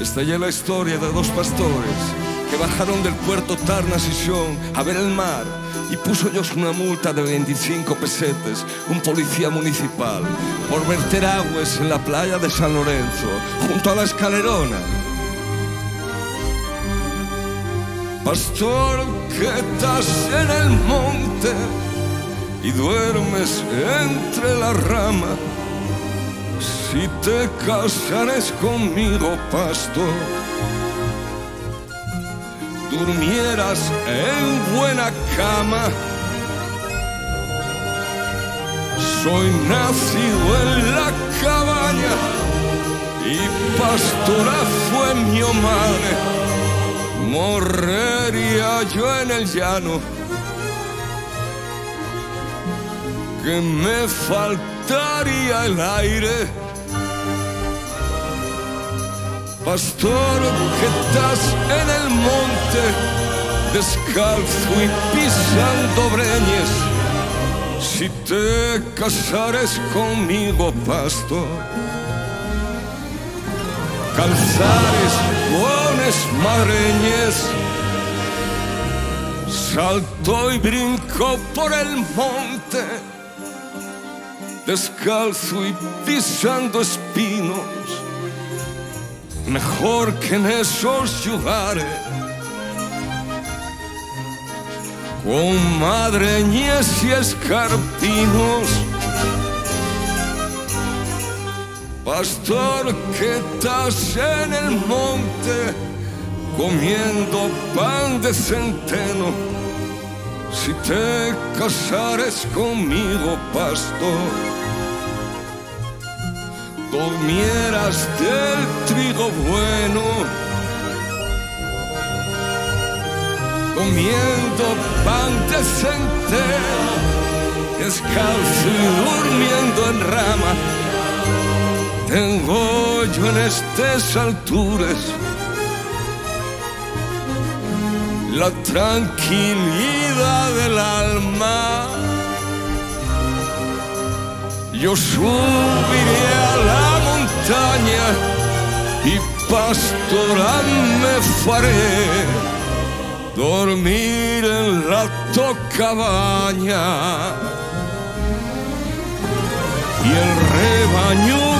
Esta ya la historia de dos pastores que bajaron del puerto Tarna Sisión a ver el mar y puso ellos una multa de 25 pesetes, un policía municipal, por verter aguas en la playa de San Lorenzo, junto a la escalerona. Pastor, que estás en el monte y duermes entre la rama, si te casares conmigo, pastor durmieras en buena cama. Soy nacido en la cabaña y pastora fue mi madre. Morrería yo en el llano, que me faltaría el aire Pastor, que estás en el monte, descalzo y pisando breñes. Si te casares conmigo, pastor, calzares, pones madreñes, salto y brinco por el monte, descalzo y pisando espinos mejor que en esos lugares. Con madreñes y escarpinos, pastor que estás en el monte comiendo pan de centeno. Si te casares conmigo, pastor comieras del trigo bueno, comiendo pan de descalzo y durmiendo en rama. Tengo yo en estas alturas la tranquilidad del alma. Yo subiré a la montaña y pastoral me faré dormir en la tocabaña y el rebaño.